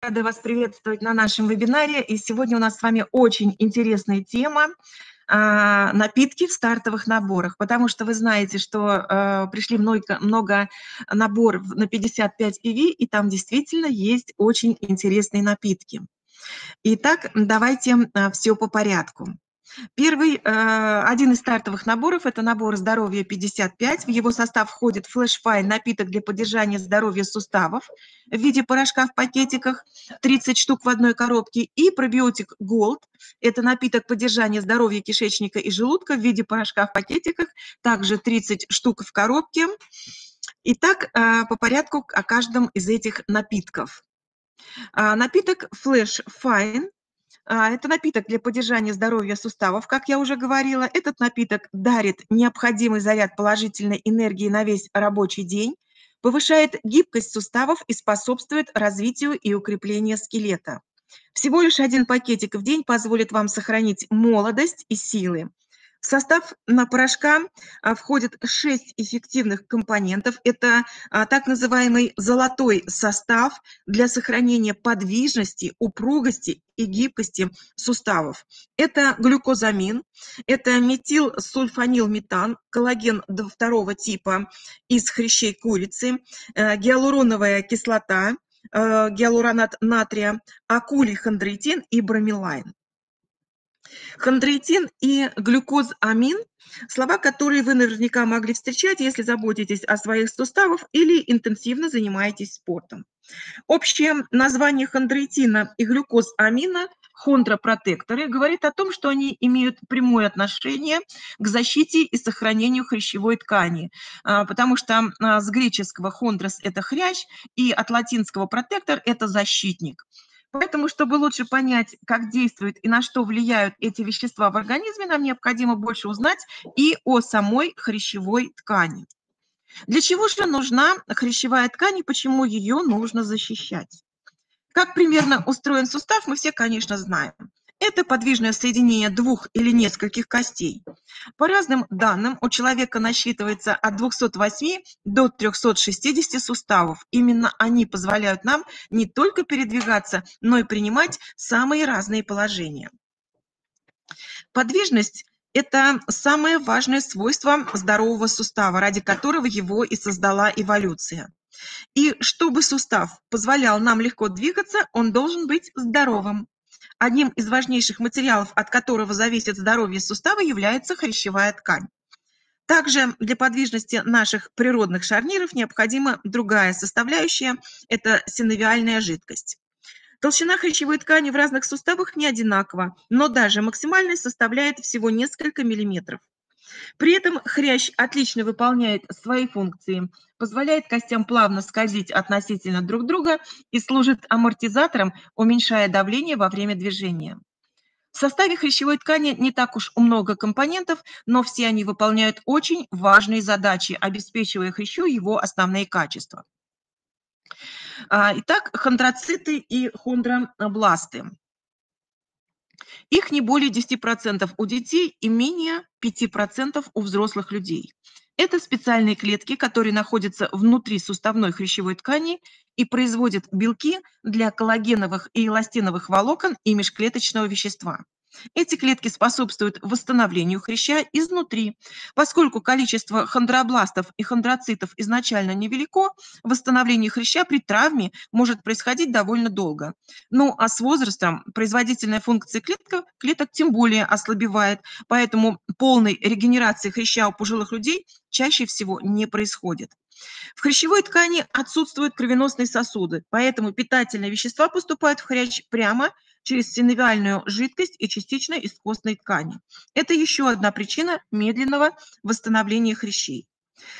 Рада вас приветствовать на нашем вебинаре. И сегодня у нас с вами очень интересная тема а, напитки в стартовых наборах, потому что вы знаете, что а, пришли много, много наборов на 55 PV, и там действительно есть очень интересные напитки. Итак, давайте а, все по порядку. Первый, э, один из стартовых наборов – это набор «Здоровье 55». В его состав входит флешфай, напиток для поддержания здоровья суставов в виде порошка в пакетиках, 30 штук в одной коробке, и пробиотик Gold – это напиток поддержания здоровья кишечника и желудка в виде порошка в пакетиках, также 30 штук в коробке. Итак, э, по порядку о каждом из этих напитков. А, напиток Flash Fine это напиток для поддержания здоровья суставов, как я уже говорила. Этот напиток дарит необходимый заряд положительной энергии на весь рабочий день, повышает гибкость суставов и способствует развитию и укреплению скелета. Всего лишь один пакетик в день позволит вам сохранить молодость и силы. В состав порошка а, входит 6 эффективных компонентов. Это а, так называемый золотой состав для сохранения подвижности, упругости и гибкости суставов. Это глюкозамин, это метилсульфанилметан, коллаген второго типа из хрящей курицы, э, гиалуроновая кислота, э, гиалуронат натрия, акулий хондроитин и бромелайн. Хондроитин и глюкозамин – слова, которые вы наверняка могли встречать, если заботитесь о своих суставах или интенсивно занимаетесь спортом. Общее название хондроитина и глюкозамина хондропротекторы говорит о том, что они имеют прямое отношение к защите и сохранению хрящевой ткани, а, потому что а, с греческого хондрос – это хрящ, и от латинского протектор – это защитник. Поэтому, чтобы лучше понять, как действуют и на что влияют эти вещества в организме, нам необходимо больше узнать и о самой хрящевой ткани. Для чего же нужна хрящевая ткань и почему ее нужно защищать? Как примерно устроен сустав, мы все, конечно, знаем. Это подвижное соединение двух или нескольких костей. По разным данным, у человека насчитывается от 208 до 360 суставов. Именно они позволяют нам не только передвигаться, но и принимать самые разные положения. Подвижность – это самое важное свойство здорового сустава, ради которого его и создала эволюция. И чтобы сустав позволял нам легко двигаться, он должен быть здоровым. Одним из важнейших материалов, от которого зависит здоровье сустава, является хрящевая ткань. Также для подвижности наших природных шарниров необходима другая составляющая – это синовиальная жидкость. Толщина хрящевой ткани в разных суставах не одинакова, но даже максимальная составляет всего несколько миллиметров. При этом хрящ отлично выполняет свои функции, позволяет костям плавно скользить относительно друг друга и служит амортизатором, уменьшая давление во время движения. В составе хрящевой ткани не так уж много компонентов, но все они выполняют очень важные задачи, обеспечивая хрящу его основные качества. А, итак, хондроциты и хондробласты. Их не более 10% у детей и менее 5% у взрослых людей. Это специальные клетки, которые находятся внутри суставной хрящевой ткани и производят белки для коллагеновых и эластиновых волокон и межклеточного вещества. Эти клетки способствуют восстановлению хряща изнутри. Поскольку количество хондробластов и хондроцитов изначально невелико, восстановление хряща при травме может происходить довольно долго. Ну а с возрастом производительная функция клеток, клеток тем более ослабевает, поэтому полной регенерации хряща у пожилых людей чаще всего не происходит. В хрящевой ткани отсутствуют кровеносные сосуды, поэтому питательные вещества поступают в хрящ прямо через синовиальную жидкость и частично из костной ткани. Это еще одна причина медленного восстановления хрящей.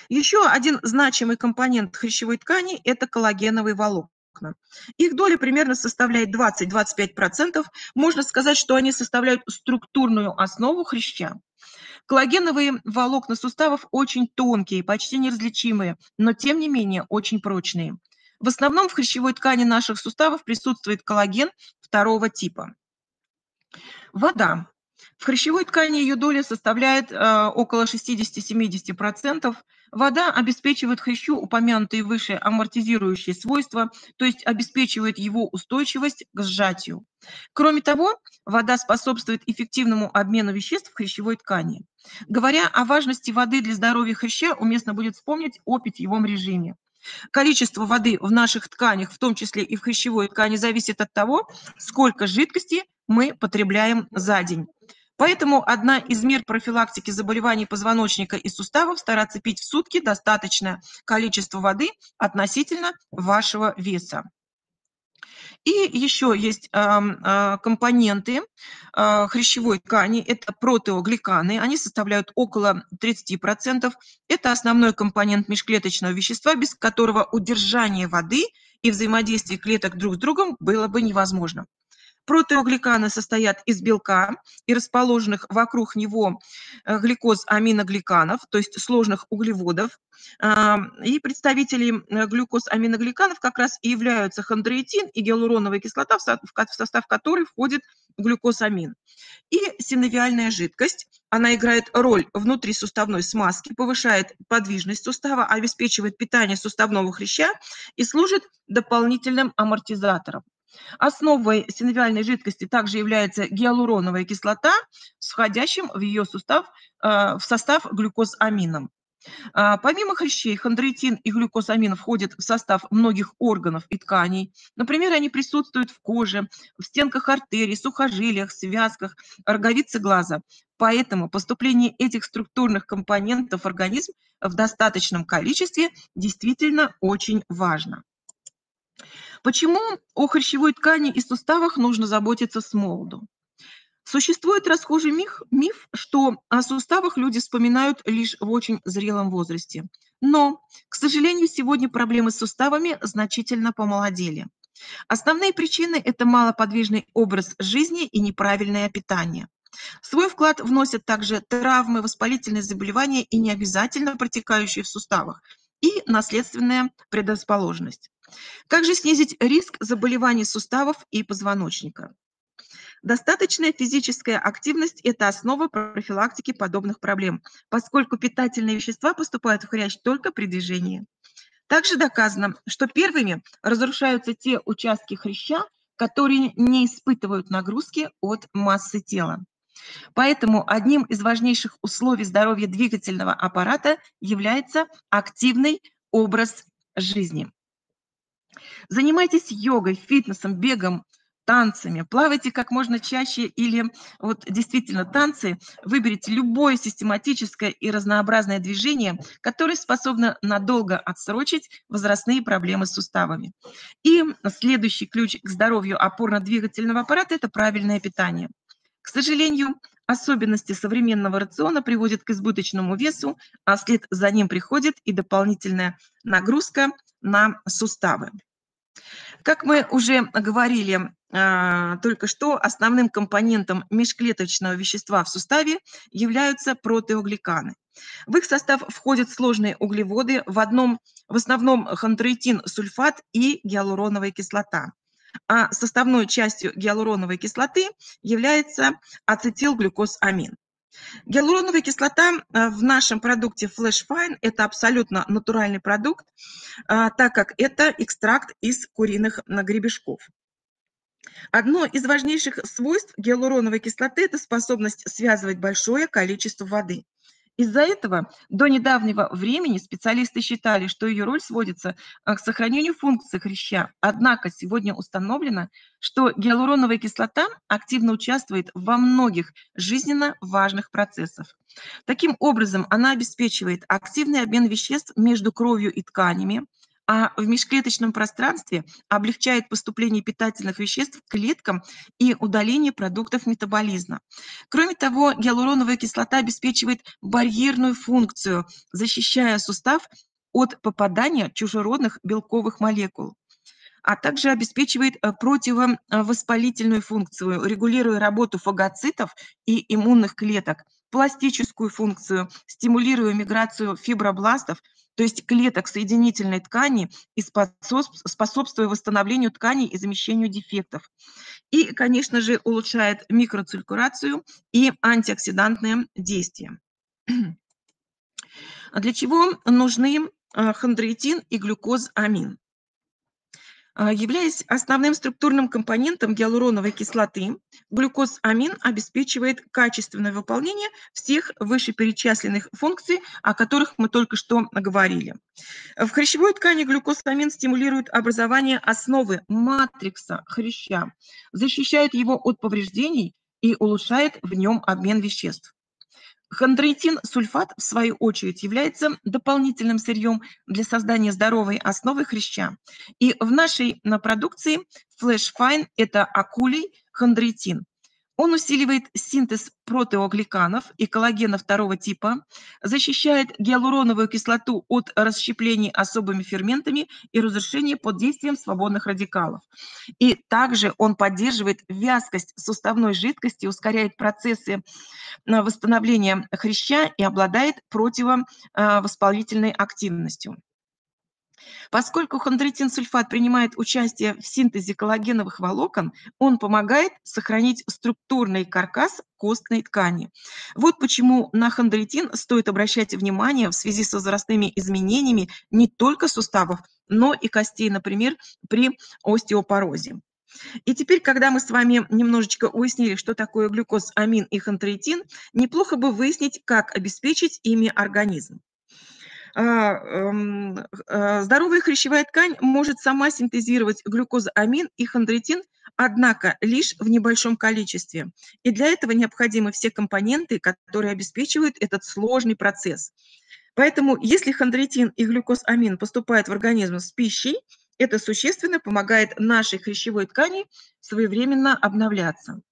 Еще один значимый компонент хрящевой ткани – это коллагеновые волокна. Их доля примерно составляет 20-25%. Можно сказать, что они составляют структурную основу хряща. Коллагеновые волокна суставов очень тонкие, почти неразличимые, но тем не менее очень прочные. В основном в хрящевой ткани наших суставов присутствует коллаген второго типа. Вода. В хрящевой ткани ее доля составляет э, около 60-70%. Вода обеспечивает хрящу упомянутые выше амортизирующие свойства, то есть обеспечивает его устойчивость к сжатию. Кроме того, вода способствует эффективному обмену веществ в хрящевой ткани. Говоря о важности воды для здоровья хряща, уместно будет вспомнить о питьевом режиме. Количество воды в наших тканях, в том числе и в хрящевой ткани, зависит от того, сколько жидкости мы потребляем за день. Поэтому одна из мер профилактики заболеваний позвоночника и суставов – стараться пить в сутки достаточное количество воды относительно вашего веса. И еще есть а, компоненты а, хрящевой ткани, это протеогликаны, они составляют около 30%. Это основной компонент межклеточного вещества, без которого удержание воды и взаимодействие клеток друг с другом было бы невозможно. Протеогликаны состоят из белка и расположенных вокруг него э, гликоз аминогликанов, то есть сложных углеводов. И представители э, глюкоз аминогликанов как раз и являются хондроитин и гиалуроновая кислота, в состав которой входит глюкозамин. И синовиальная жидкость, она играет роль внутрисуставной смазки, повышает подвижность сустава, обеспечивает питание суставного хряща и служит дополнительным амортизатором. Основой синовиальной жидкости также является гиалуроновая кислота входящим в ее сустав, э, в состав глюкозамином. А, помимо хрящей, хондроитин и глюкозамин входят в состав многих органов и тканей. Например, они присутствуют в коже, в стенках артерий, сухожилиях, связках, роговице глаза. Поэтому поступление этих структурных компонентов в организм в достаточном количестве действительно очень важно. Почему о хрящевой ткани и суставах нужно заботиться с молоду? Существует расхожий миф, миф, что о суставах люди вспоминают лишь в очень зрелом возрасте. Но, к сожалению, сегодня проблемы с суставами значительно помолодели. Основные причины – это малоподвижный образ жизни и неправильное питание. Свой вклад вносят также травмы, воспалительные заболевания и необязательно протекающие в суставах, и наследственная предрасположенность. Как же снизить риск заболеваний суставов и позвоночника? Достаточная физическая активность – это основа профилактики подобных проблем, поскольку питательные вещества поступают в хрящ только при движении. Также доказано, что первыми разрушаются те участки хряща, которые не испытывают нагрузки от массы тела. Поэтому одним из важнейших условий здоровья двигательного аппарата является активный образ жизни. Занимайтесь йогой, фитнесом, бегом, танцами, плавайте как можно чаще или вот действительно танцы, выберите любое систематическое и разнообразное движение, которое способно надолго отсрочить возрастные проблемы с суставами. И следующий ключ к здоровью опорно-двигательного аппарата – это правильное питание. К сожалению, особенности современного рациона приводят к избыточному весу, а вслед за ним приходит и дополнительная нагрузка на суставы. Как мы уже говорили а, только что, основным компонентом межклеточного вещества в суставе являются протеогликаны. В их состав входят сложные углеводы, в, одном, в основном хондроитин, сульфат и гиалуроновая кислота а составной частью гиалуроновой кислоты является ацетилглюкозамин. Гиалуроновая кислота э, в нашем продукте Flash Fine – это абсолютно натуральный продукт, э, так как это экстракт из куриных гребешков. Одно из важнейших свойств гиалуроновой кислоты – это способность связывать большое количество воды. Из-за этого до недавнего времени специалисты считали, что ее роль сводится а, к сохранению функции хряща. Однако сегодня установлено, что гиалуроновая кислота активно участвует во многих жизненно важных процессах. Таким образом, она обеспечивает активный обмен веществ между кровью и тканями, а в межклеточном пространстве облегчает поступление питательных веществ к клеткам и удаление продуктов метаболизма. Кроме того, гиалуроновая кислота обеспечивает барьерную функцию, защищая сустав от попадания чужеродных белковых молекул а также обеспечивает э, противовоспалительную функцию, регулируя работу фагоцитов и иммунных клеток, пластическую функцию, стимулируя миграцию фибробластов – то есть клеток соединительной ткани и способствуя восстановлению тканей и замещению дефектов. И, конечно же, улучшает микроциркуляцию и антиоксидантное действие. Для чего нужны хондроитин и глюкозамин? А, являясь основным структурным компонентом гиалуроновой кислоты, глюкозамин обеспечивает качественное выполнение всех вышеперечисленных функций, о которых мы только что говорили. В хрящевой ткани глюкозамин стимулирует образование основы матрикса хряща, защищает его от повреждений и улучшает в нем обмен веществ. Хондроитин-сульфат, в свою очередь, является дополнительным сырьем для создания здоровой основы хряща. И в нашей на продукции Flash Fine – это акулий хондроитин. Он усиливает синтез протеогликанов и коллагена второго типа, защищает гиалуроновую кислоту от расщепления особыми ферментами и разрушения под действием свободных радикалов. И также он поддерживает вязкость суставной жидкости, ускоряет процессы э, восстановления хряща и обладает противовоспалительной активностью. Поскольку хондроитин-сульфат принимает участие в синтезе коллагеновых волокон, он помогает сохранить структурный каркас костной ткани. Вот почему на хондроитин стоит обращать внимание в связи с возрастными изменениями не только суставов, но и костей, например, при остеопорозе. И теперь, когда мы с вами немножечко уяснили, что такое глюкоз, амин и хондроитин, неплохо бы выяснить, как обеспечить ими организм. А, эм, э, здоровая хрящевая ткань может сама синтезировать глюкозамин и хондроитин, однако лишь в небольшом количестве. И для этого необходимы все компоненты, которые обеспечивают этот сложный процесс. Поэтому если хондроитин и глюкозамин поступают в организм с пищей, это существенно помогает нашей хрящевой ткани своевременно обновляться.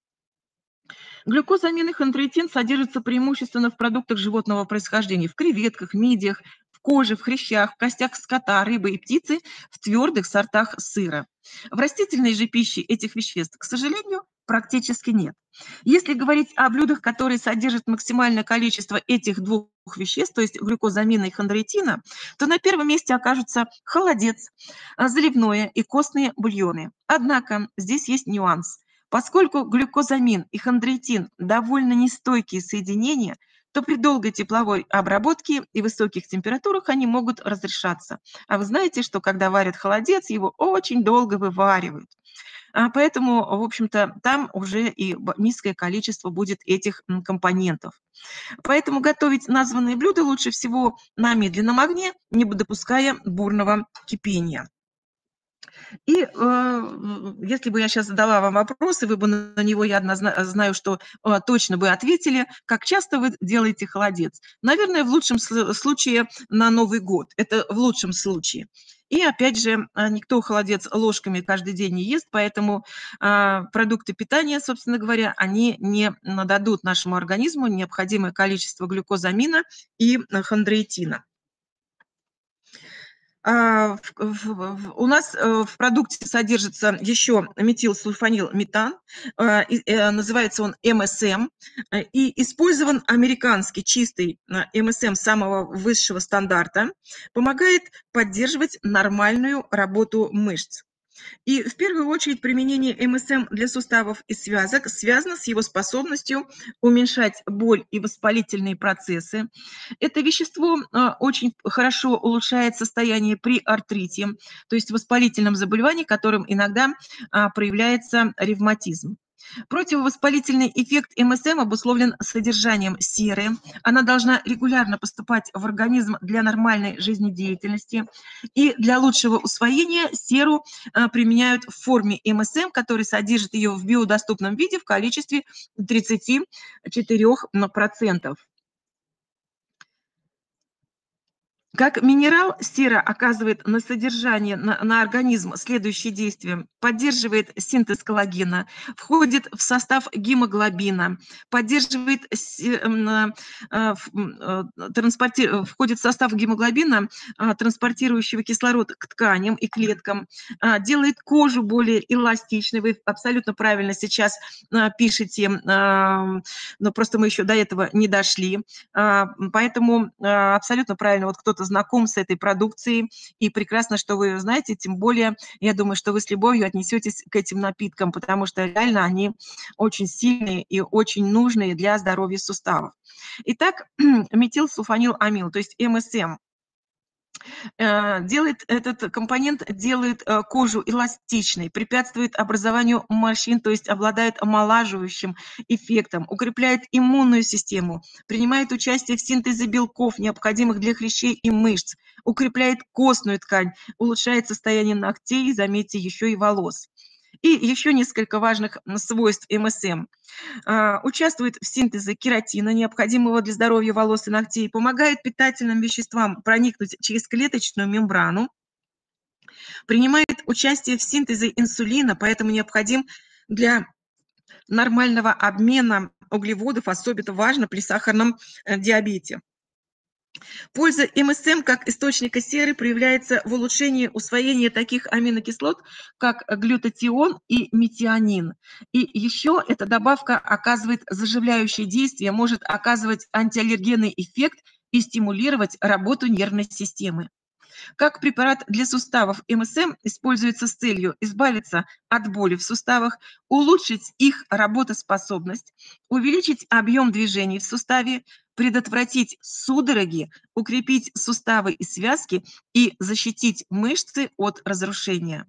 Глюкозамин и хондроитин содержатся преимущественно в продуктах животного происхождения, в креветках, мидиях, коже, в хрящах, в костях скота, рыбы и птицы, в твердых сортах сыра. В растительной же пище этих веществ, к сожалению, практически нет. Если говорить о блюдах, которые содержат максимальное количество этих двух веществ, то есть глюкозамина и хондроитина, то на первом месте окажутся холодец, заливное и костные бульоны. Однако здесь есть нюанс. Поскольку глюкозамин и хондроитин довольно нестойкие соединения, то при долгой тепловой обработке и высоких температурах они могут разрешаться. А вы знаете, что когда варят холодец, его очень долго вываривают. А поэтому, в общем-то, там уже и низкое количество будет этих компонентов. Поэтому готовить названные блюда лучше всего на медленном огне, не допуская бурного кипения. И э, если бы я сейчас задала вам вопросы, вы бы на него, я знаю, что э, точно бы ответили, как часто вы делаете холодец? Наверное, в лучшем случае на Новый год. Это в лучшем случае. И опять же, а, никто холодец ложками каждый день не ест, поэтому э, продукты питания, собственно говоря, они не дадут нашему организму необходимое количество глюкозамина и хондроитина. А, у нас э, в продукте содержится еще метилсульфанилметан, а, э, называется он МСМ, э, и использован американский чистый МСМ самого высшего стандарта, помогает поддерживать нормальную работу мышц. И в первую очередь применение МСМ для суставов и связок связано с его способностью уменьшать боль и воспалительные процессы. Это вещество а, очень хорошо улучшает состояние при артрите, то есть воспалительном заболевании, которым иногда а, проявляется ревматизм. Противовоспалительный эффект МСМ обусловлен содержанием серы. Она должна регулярно поступать в организм для нормальной жизнедеятельности. И для лучшего усвоения серу а, применяют в форме МСМ, который содержит ее в биодоступном виде в количестве 34%. Как минерал, сера оказывает на содержание, на, на организм следующие действия. Поддерживает синтез коллагена, входит в состав гемоглобина, поддерживает, э, э, транспорти, входит в состав гемоглобина, э, транспортирующего кислород к тканям и клеткам, э, делает кожу более эластичной. Вы абсолютно правильно сейчас э, пишете, э, но просто мы еще до этого не дошли. Э, поэтому э, абсолютно правильно, вот кто-то знаком с этой продукцией, и прекрасно, что вы ее знаете, тем более, я думаю, что вы с любовью отнесетесь к этим напиткам, потому что реально они очень сильные и очень нужные для здоровья суставов. Итак, метилсульфаниламил, то есть МСМ, делает этот компонент делает э, кожу эластичной, препятствует образованию морщин, то есть обладает омолаживающим эффектом, укрепляет иммунную систему, принимает участие в синтезе белков, необходимых для хрящей и мышц, укрепляет костную ткань, улучшает состояние ногтей, заметьте, еще и волос. И еще несколько важных свойств МСМ. А, участвует в синтезе кератина, необходимого для здоровья волос и ногтей, помогает питательным веществам проникнуть через клеточную мембрану, принимает участие в синтезе инсулина, поэтому необходим для нормального обмена углеводов, особенно важно при сахарном э, диабете. Польза МСМ как источника серы проявляется в улучшении усвоения таких аминокислот, как глютатион и метионин. И еще эта добавка оказывает заживляющее действие, может оказывать антиаллергенный эффект и стимулировать работу нервной системы. Как препарат для суставов МСМ используется с целью избавиться от боли в суставах, улучшить их работоспособность, увеличить объем движений в суставе, предотвратить судороги, укрепить суставы и связки и защитить мышцы от разрушения.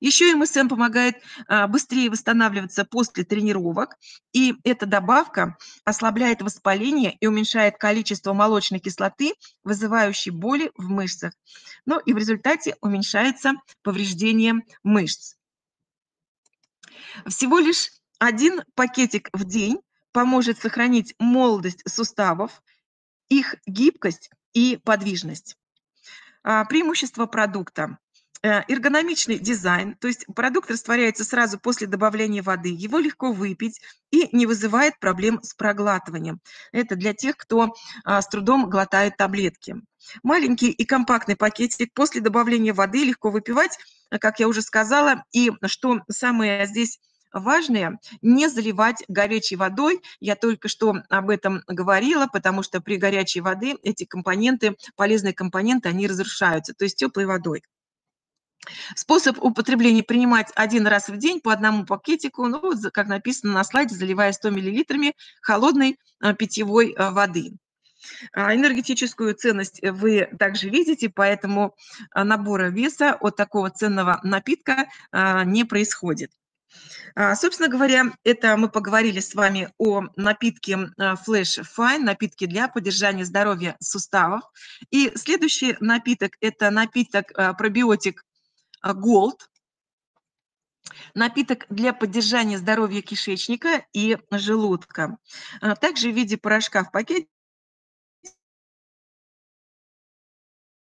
Еще МСМ помогает а, быстрее восстанавливаться после тренировок, и эта добавка ослабляет воспаление и уменьшает количество молочной кислоты, вызывающей боли в мышцах. Ну и в результате уменьшается повреждение мышц. Всего лишь один пакетик в день поможет сохранить молодость суставов, их гибкость и подвижность. А, преимущество продукта. Э, эргономичный дизайн, то есть продукт растворяется сразу после добавления воды, его легко выпить и не вызывает проблем с проглатыванием. Это для тех, кто а, с трудом глотает таблетки. Маленький и компактный пакетик после добавления воды легко выпивать, как я уже сказала, и что самое здесь важное не заливать горячей водой. Я только что об этом говорила, потому что при горячей воде эти компоненты, полезные компоненты, они разрушаются, то есть теплой водой. Способ употребления принимать один раз в день по одному пакетику, ну, как написано на слайде, заливая 100 мл холодной а, питьевой а, воды. А, энергетическую ценность вы также видите, поэтому набора веса от такого ценного напитка не происходит. Собственно говоря, это мы поговорили с вами о напитке Flash Fine, напитке для поддержания здоровья суставов. И следующий напиток – это напиток пробиотик Gold, напиток для поддержания здоровья кишечника и желудка. А, также в виде порошка в пакете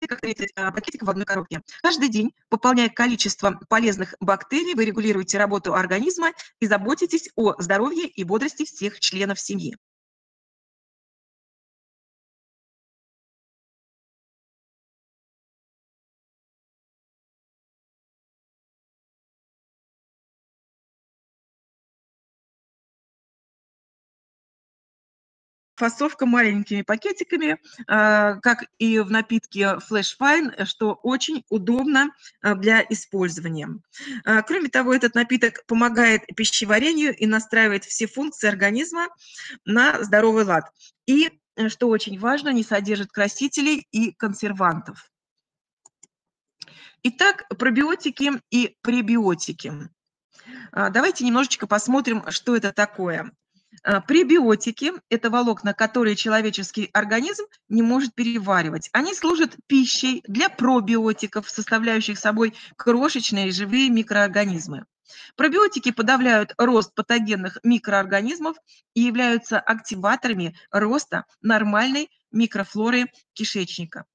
как 30 а, пакетиков в одной коробке. Каждый день, пополняя количество полезных бактерий, вы регулируете работу организма и заботитесь о здоровье и бодрости всех членов семьи. Фасовка маленькими пакетиками, а, как и в напитке Flash Fine, что очень удобно а, для использования. А, кроме того, этот напиток помогает пищеварению и настраивает все функции организма на здоровый лад. И, что очень важно, не содержит красителей и консервантов. Итак, пробиотики и пребиотики. Давайте немножечко посмотрим, что это такое. А, пребиотики – это волокна, которые человеческий организм не может переваривать. Они служат пищей для пробиотиков, составляющих собой крошечные живые микроорганизмы. Пробиотики подавляют рост патогенных микроорганизмов и являются активаторами роста нормальной микрофлоры кишечника.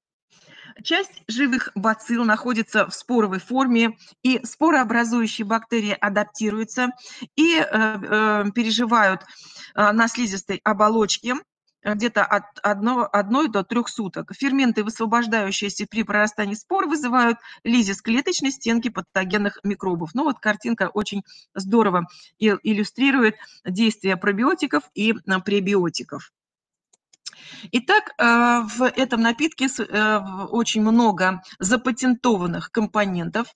Часть живых бацилл находится в споровой форме, и спорообразующие бактерии адаптируются и э, э, переживают э, на слизистой оболочке где-то от 1, 1 до 3 суток. Ферменты, высвобождающиеся при прорастании спор, вызывают лизис клеточной стенки патогенных микробов. Ну вот картинка очень здорово иллюстрирует действия пробиотиков и пребиотиков. Итак, э, в этом напитке э, очень много запатентованных компонентов.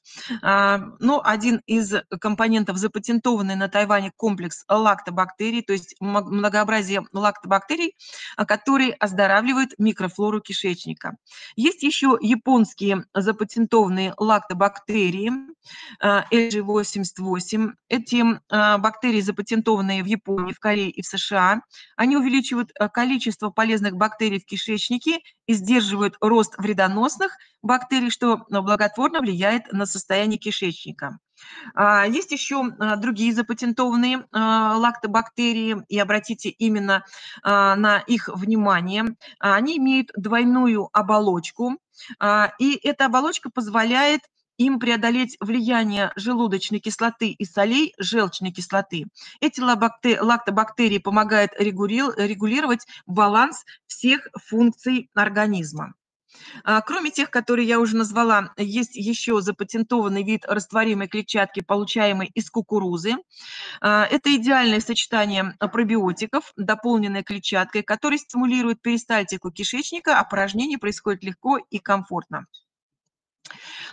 А, но один из компонентов запатентованный на Тайване комплекс лактобактерий, то есть многообразие лактобактерий, которые оздоравливают микрофлору кишечника. Есть еще японские запатентованные лактобактерии LG88. Эти бактерии запатентованные в Японии, в Корее и в США. Они увеличивают количество полезных бактерий в кишечнике и сдерживают рост вредоносных бактерий, что благотворно влияет на состояние кишечника. А, есть еще а, другие запатентованные а, лактобактерии, и обратите именно на их внимание. Они имеют двойную оболочку, и эта оболочка позволяет им преодолеть влияние желудочной кислоты и солей желчной кислоты. Эти лактобактерии помогают регулировать баланс всех функций организма. А, кроме тех, которые я уже назвала, есть еще запатентованный вид растворимой клетчатки, получаемой из кукурузы. А, это идеальное сочетание пробиотиков, дополненной клетчаткой, который стимулирует перистальтику кишечника, опорожнение происходит легко и комфортно.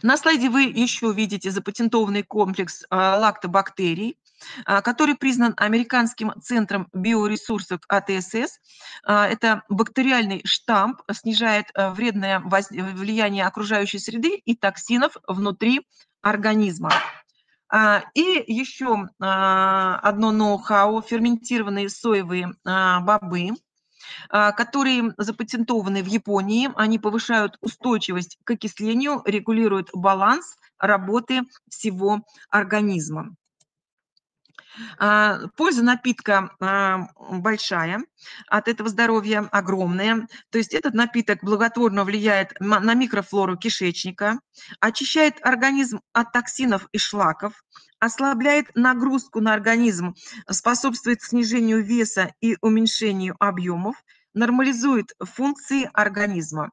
На слайде вы еще видите запатентованный комплекс а, лактобактерий, а, который признан Американским центром биоресурсов АТСС. А, это бактериальный штамп, снижает вредное влияние окружающей среды и токсинов внутри организма. И еще одно ноу-хау – ферментированные соевые бобы – которые запатентованы в Японии. Они повышают устойчивость к окислению, регулируют баланс работы всего организма. А, польза напитка а, большая, от этого здоровья огромная. То есть этот напиток благотворно влияет на микрофлору кишечника, очищает организм от токсинов и шлаков, ослабляет нагрузку на организм, способствует снижению веса и уменьшению объемов, нормализует функции организма.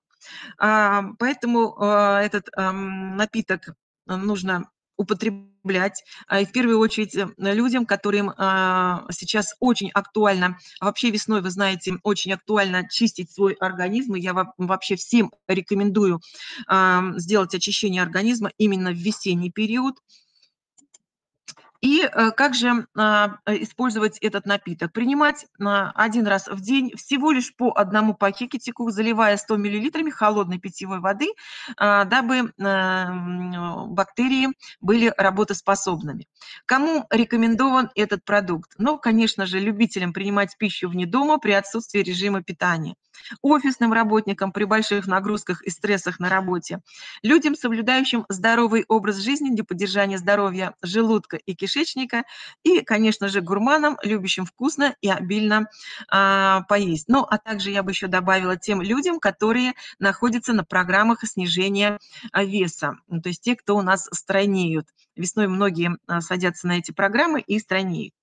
А, поэтому этот напиток нужно употреблять, а, и в первую очередь э, людям, которым а, сейчас очень актуально, вообще весной, вы знаете, очень актуально чистить свой организм, и я вообще всем рекомендую сделать очищение организма именно в весенний период, и э, как же а, э, использовать этот напиток? Принимать один раз в день всего лишь по одному пакетику, заливая 100 мл холодной питьевой воды, а, дабы бактерии были работоспособными. Кому рекомендован этот продукт? Ну, конечно же, любителям принимать пищу вне дома при отсутствии режима питания офисным работникам при больших нагрузках и стрессах на работе, людям, соблюдающим здоровый образ жизни для поддержания здоровья желудка и кишечника, и, конечно же, гурманам, любящим вкусно и обильно а, поесть. Ну, а также я бы еще добавила тем людям, которые находятся на программах снижения а, веса, то есть те, кто у нас стройнеют. Весной многие а, садятся на эти программы и стройнеют.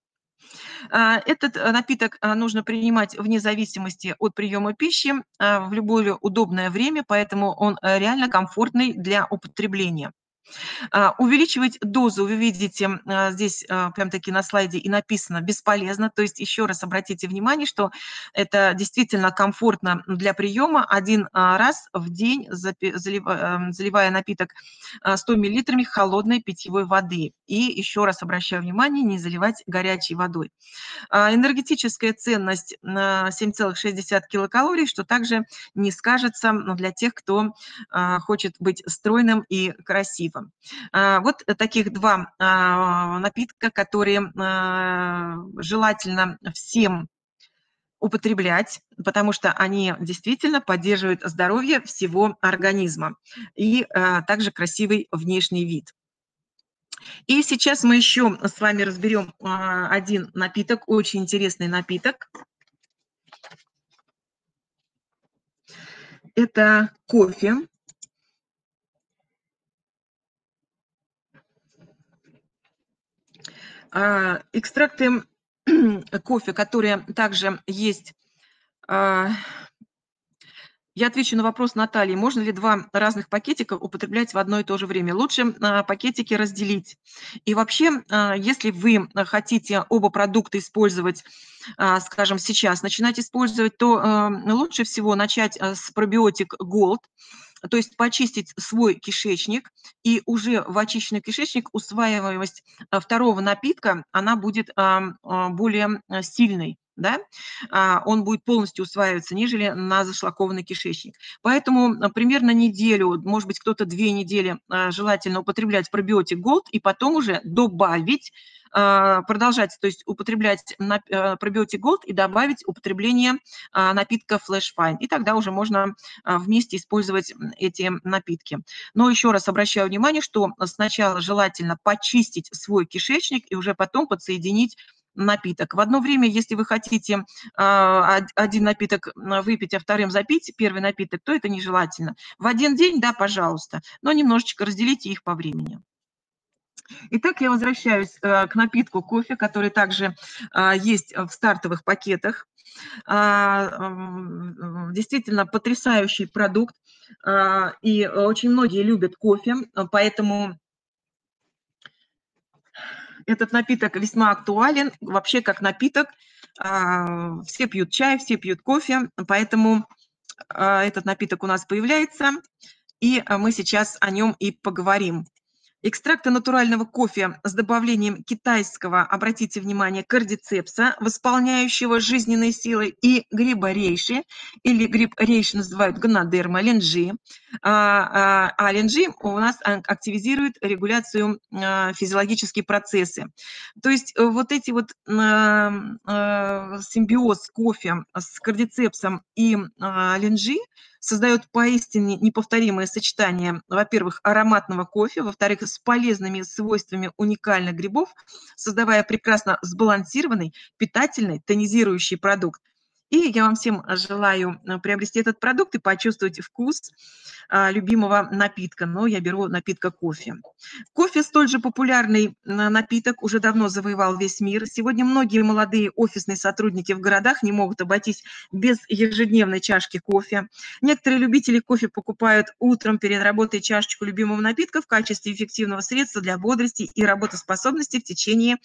А, этот э, напиток а, нужно принимать вне зависимости от приема пищи а, в любое удобное время, поэтому он э, реально комфортный для употребления. А, увеличивать дозу, вы видите а, здесь а, прям таки на слайде и написано бесполезно, то есть еще раз обратите внимание, что это действительно комфортно для приема один раз в день, заливая напиток 100 миллилитрами холодной питьевой воды. И еще раз обращаю внимание, не заливать горячей водой. Энергетическая ценность 7,6 килокалорий, что также не скажется для тех, кто хочет быть стройным и красивым напиткам. А, вот таких два а, напитка, которые а, желательно всем употреблять, потому что они действительно поддерживают здоровье всего организма и также красивый внешний вид. И сейчас мы еще с вами разберем один напиток, очень интересный напиток. Это кофе. Экстракты кофе, которые также есть, а, Я отвечу на вопрос Натальи. Можно ли два разных пакетика употреблять в одно и то же время? Лучше а, пакетики разделить. И вообще, а, если вы хотите оба продукта использовать, а, скажем, сейчас, начинать использовать, то лучше всего начать с пробиотик Gold, то есть почистить свой кишечник, и уже в очищенный кишечник усваиваемость второго напитка, она будет более сильной да, а, он будет полностью усваиваться, нежели на зашлакованный кишечник. Поэтому а, примерно неделю, может быть, кто-то две недели а, желательно употреблять пробиотик Gold и потом уже добавить продолжать, то есть употреблять пробиотик Gold и добавить употребление напитка Flash Fine. И тогда уже можно вместе использовать эти напитки. Но еще раз обращаю внимание, что сначала желательно почистить свой кишечник и уже потом подсоединить напиток. В одно время, если вы хотите а, один напиток выпить, а вторым запить первый напиток, то это нежелательно. В один день, да, пожалуйста, но немножечко разделите их по времени. Итак, я возвращаюсь э, к напитку кофе, который также а, есть в стартовых пакетах. А, действительно потрясающий продукт, и очень многие любят кофе, поэтому этот напиток весьма актуален вообще как напиток. А, все пьют чай, все пьют кофе, поэтому а, этот напиток у нас появляется, и мы сейчас о нем и поговорим. Экстракты натурального кофе с добавлением китайского, обратите внимание, кардицепса, восполняющего жизненные силы, и гриба рейши, или гриб рейши называют гонодерма, ленджи. А, а, а у нас активизирует регуляцию а, физиологические процессы. То есть э, вот эти вот симбиоз кофе с кардицепсом и ленджи – создает поистине неповторимое сочетание, во-первых, ароматного кофе, во-вторых, с полезными свойствами уникальных грибов, создавая прекрасно сбалансированный, питательный, тонизирующий продукт. И я вам всем желаю э, приобрести этот продукт и почувствовать вкус а, любимого напитка, но я беру напитка кофе. Кофе столь же популярный напиток, уже давно завоевал весь мир. Сегодня многие молодые офисные сотрудники в городах не могут обойтись без ежедневной чашки кофе. Некоторые любители кофе покупают утром перед работой чашечку любимого напитка в качестве эффективного средства для бодрости и работоспособности в течение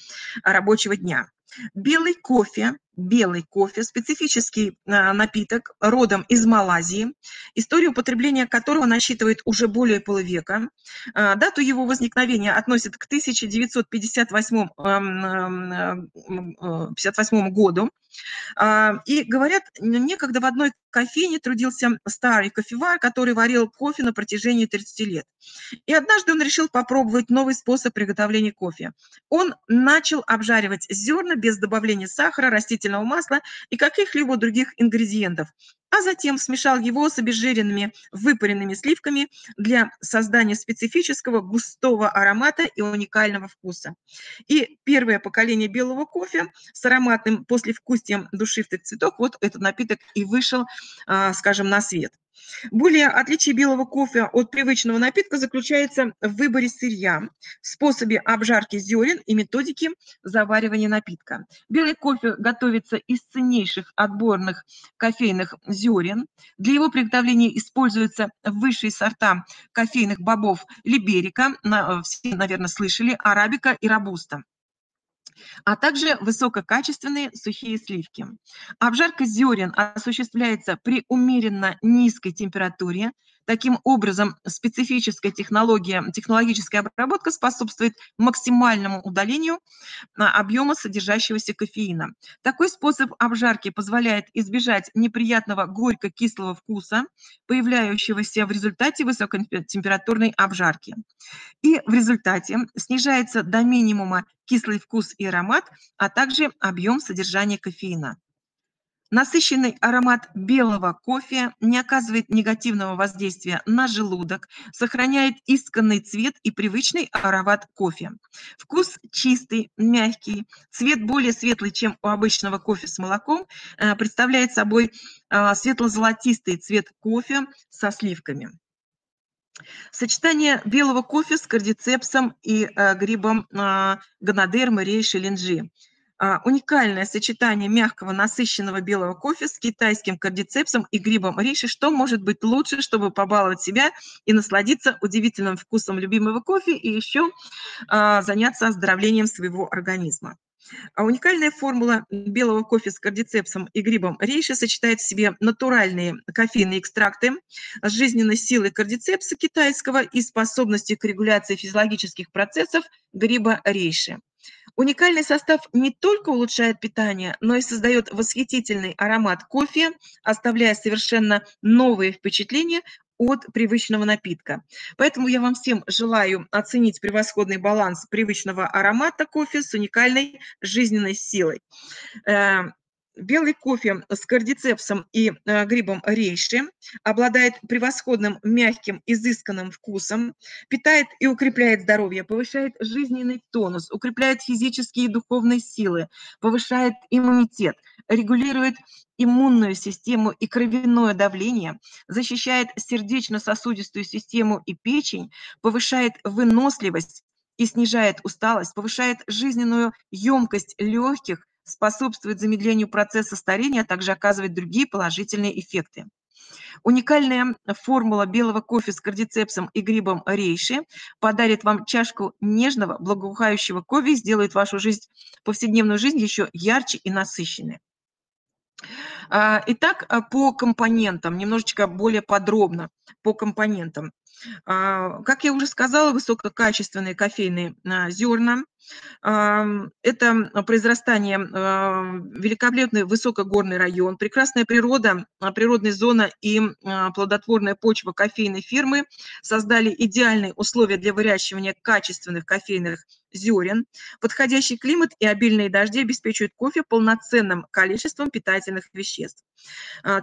рабочего дня. Белый кофе, белый кофе, специфический а, напиток, родом из Малайзии, история употребления которого насчитывает уже более полувека. А, дату его возникновения относят к 1958 58 году. А, и говорят, некогда в одной кофейне трудился старый кофевар, который варил кофе на протяжении 30 лет. И однажды он решил попробовать новый способ приготовления кофе. Он начал обжаривать зерна без добавления сахара, растительного масла и каких-либо других ингредиентов а затем смешал его с обезжиренными выпаренными сливками для создания специфического густого аромата и уникального вкуса. И первое поколение белого кофе с ароматным послевкусием душистых цветов, вот этот напиток и вышел, а, скажем, на свет. Более отличие белого кофе от привычного напитка заключается в выборе сырья, способе обжарки зерен и методике заваривания напитка. Белый кофе готовится из ценнейших отборных кофейных зерен. Для его приготовления используются высшие сорта кофейных бобов либерика, все, наверное, слышали, арабика и робуста а также высококачественные сухие сливки. Обжарка зерен осуществляется при умеренно низкой температуре. Таким образом, специфическая технология, технологическая обработка способствует максимальному удалению а, объема содержащегося кофеина. Такой способ обжарки позволяет избежать неприятного горько-кислого вкуса, появляющегося в результате высокотемпературной обжарки. И в результате снижается до минимума кислый вкус и аромат, а также объем содержания кофеина. Насыщенный аромат белого кофе не оказывает негативного воздействия на желудок, сохраняет исканный цвет и привычный аромат кофе. Вкус чистый, мягкий, цвет более светлый, чем у обычного кофе с молоком, э, представляет собой э, светло-золотистый цвет кофе со сливками. Сочетание белого кофе с кардицепсом и э, грибом гонодермы, рейши, линжи – уникальное сочетание мягкого насыщенного белого кофе с китайским кардицепсом и грибом риши. Что может быть лучше, чтобы побаловать себя и насладиться удивительным вкусом любимого кофе и еще а, заняться оздоровлением своего организма? А уникальная формула белого кофе с кардицепсом и грибом рейши сочетает в себе натуральные кофейные экстракты с жизненной силой кардицепса китайского и способностью к регуляции физиологических процессов гриба рейши. Уникальный состав не только улучшает питание, но и создает восхитительный аромат кофе, оставляя совершенно новые впечатления от привычного напитка. Поэтому я вам всем желаю оценить превосходный баланс привычного аромата кофе с уникальной жизненной силой. Белый кофе с кардицепсом и э, грибом рейши обладает превосходным мягким, изысканным вкусом, питает и укрепляет здоровье, повышает жизненный тонус, укрепляет физические и духовные силы, повышает иммунитет, регулирует иммунную систему и кровяное давление, защищает сердечно-сосудистую систему и печень, повышает выносливость и снижает усталость, повышает жизненную емкость легких, способствует замедлению процесса старения, а также оказывает другие положительные эффекты. Уникальная формула белого кофе с кардицепсом и грибом рейши подарит вам чашку нежного, благоухающего кофе и сделает вашу жизнь, повседневную жизнь еще ярче и насыщенной. А, итак, по компонентам, немножечко более подробно по компонентам. А, как я уже сказала, высококачественные кофейные а, зерна. Это произрастание, великолепный высокогорный район, прекрасная природа, а, природная зона и плодотворная почва кофейной фирмы создали идеальные условия для выращивания качественных кофейных зерен. Подходящий климат и обильные дожди обеспечивают кофе полноценным количеством питательных веществ.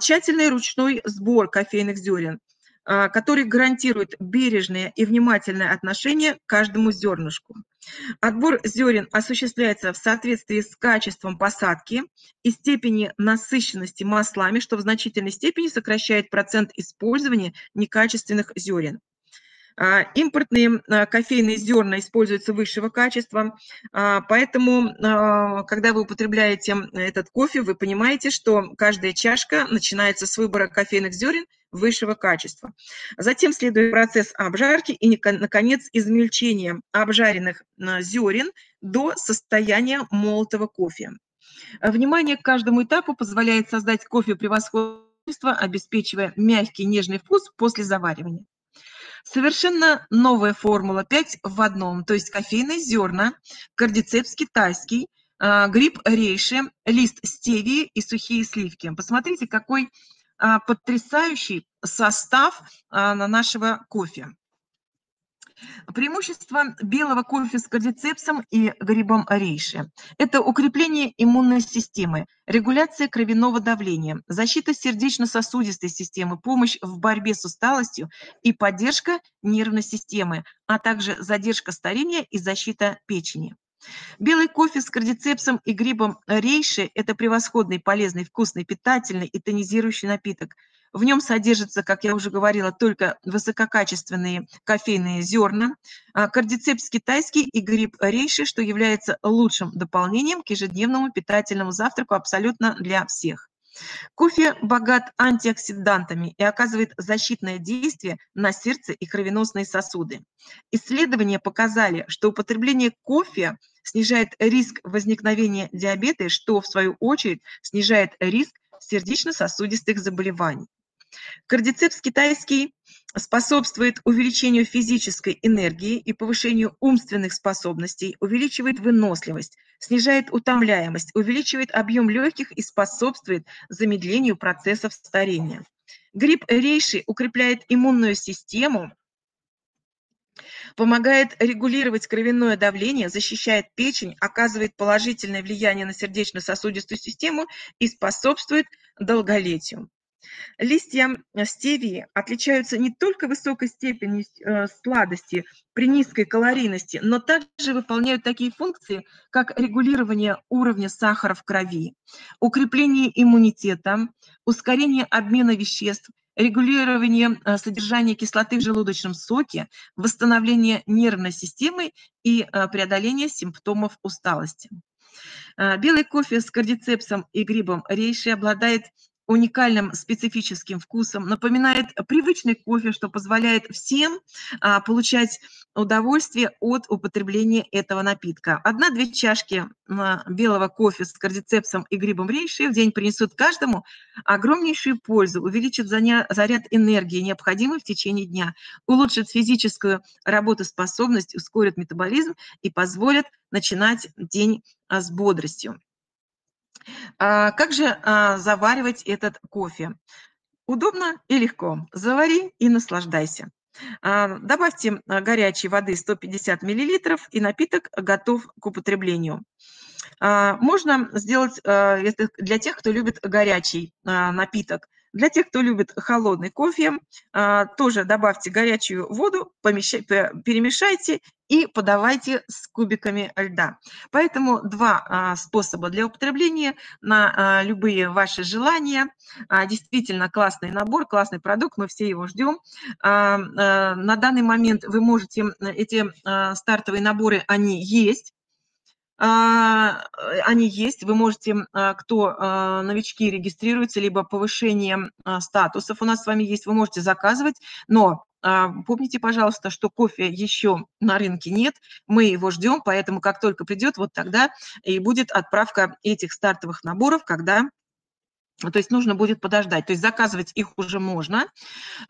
Тщательный ручной сбор кофейных зерен – а, который гарантирует бережное и внимательное отношение к каждому зернышку. Отбор зерен осуществляется в соответствии с качеством посадки и степени насыщенности маслами, что в значительной степени сокращает процент использования некачественных зерен. А, импортные а, кофейные зерна используются высшего качества, поэтому, когда вы употребляете этот кофе, вы понимаете, что каждая чашка начинается с выбора кофейных зерен – высшего качества. Затем следует процесс обжарки и, наконец, измельчения обжаренных а, зерен до состояния молотого кофе. Внимание к каждому этапу позволяет создать кофе превосходства, обеспечивая мягкий нежный вкус после заваривания. Совершенно новая формула 5 в одном, то есть кофейные зерна, кардицепс китайский, а, гриб рейши, лист стевии и сухие сливки. Посмотрите, какой потрясающий состав а, на нашего кофе. Преимущество белого кофе с кардицепсом и грибом рейши – это укрепление иммунной системы, регуляция кровяного давления, защита сердечно-сосудистой системы, помощь в борьбе с усталостью и поддержка нервной системы, а также задержка старения и защита печени. Белый кофе с кардицепсом и грибом рейши – это превосходный, полезный, вкусный, питательный и тонизирующий напиток. В нем содержатся, как я уже говорила, только высококачественные кофейные зерна, а кардицепс китайский и гриб рейши, что является лучшим дополнением к ежедневному питательному завтраку абсолютно для всех. Кофе богат антиоксидантами и оказывает защитное действие на сердце и кровеносные сосуды. Исследования показали, что употребление кофе снижает риск возникновения диабета, что в свою очередь снижает риск сердечно-сосудистых заболеваний. Кардицепс китайский способствует увеличению физической энергии и повышению умственных способностей, увеличивает выносливость, снижает утомляемость, увеличивает объем легких и способствует замедлению процессов старения. Гриб рейши укрепляет иммунную систему, помогает регулировать кровяное давление, защищает печень, оказывает положительное влияние на сердечно-сосудистую систему и способствует долголетию. Листья стевии отличаются не только высокой степенью э, сладости при низкой калорийности, но также выполняют такие функции, как регулирование уровня сахара в крови, укрепление иммунитета, ускорение обмена веществ, регулирование э, содержания кислоты в желудочном соке, восстановление нервной системы и э, преодоление симптомов усталости. Белый кофе с кардицепсом и грибом рейши обладает уникальным специфическим вкусом, напоминает привычный кофе, что позволяет всем а, получать удовольствие от употребления этого напитка. Одна-две чашки а, белого кофе с кардицепсом и грибом рейши в день принесут каждому огромнейшую пользу, увеличат заряд энергии, необходимый в течение дня, улучшат физическую работоспособность, ускорят метаболизм и позволят начинать день а, с бодростью. А, как же а, заваривать этот кофе? Удобно и легко. Завари и наслаждайся. А, добавьте горячей воды 150 мл, и напиток готов к употреблению. Можно сделать для тех, кто любит горячий напиток – для тех, кто любит холодный кофе, тоже добавьте горячую воду, перемешайте и подавайте с кубиками льда. Поэтому два а, способа для употребления на а, любые ваши желания. Действительно классный набор, классный продукт, мы все его ждем. На данный момент вы можете, эти стартовые наборы, они есть. А, они есть. Вы можете, а, кто а, новички регистрируются, либо повышение статусов у нас с вами есть, вы можете заказывать, но Помните, пожалуйста, что кофе еще на рынке нет, мы его ждем, поэтому как только придет, вот тогда и будет отправка этих стартовых наборов, когда то есть нужно будет подождать. То есть заказывать их уже можно.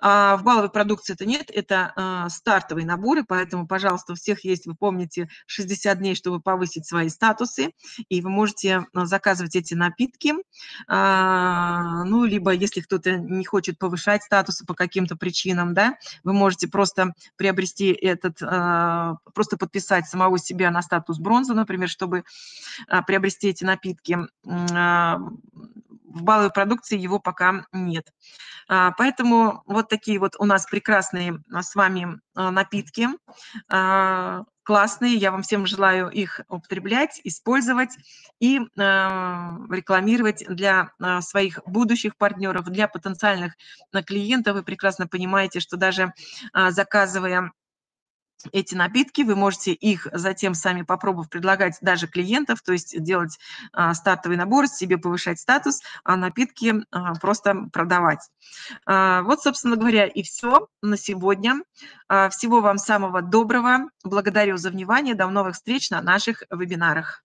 А в балловой продукции это нет, это а, стартовые наборы, поэтому, пожалуйста, у всех есть, вы помните, 60 дней, чтобы повысить свои статусы, и вы можете а, заказывать эти напитки. Ну, либо если кто-то не хочет повышать статусы по каким-то причинам, да, вы можете просто приобрести этот, просто подписать самого себя на статус бронза, например, чтобы приобрести эти напитки в баловой продукции его пока нет. А, поэтому вот такие вот у нас прекрасные а, с вами а, напитки, классные. Я вам всем желаю их употреблять, использовать и рекламировать для своих будущих партнеров, для потенциальных клиентов. Вы прекрасно понимаете, что даже заказывая эти напитки, вы можете их затем сами попробовав предлагать даже клиентов, то есть делать а, стартовый набор, себе повышать статус, а напитки а, просто продавать. А, вот, собственно говоря, и все на сегодня. А, всего вам самого доброго. Благодарю за внимание. До новых встреч на наших вебинарах.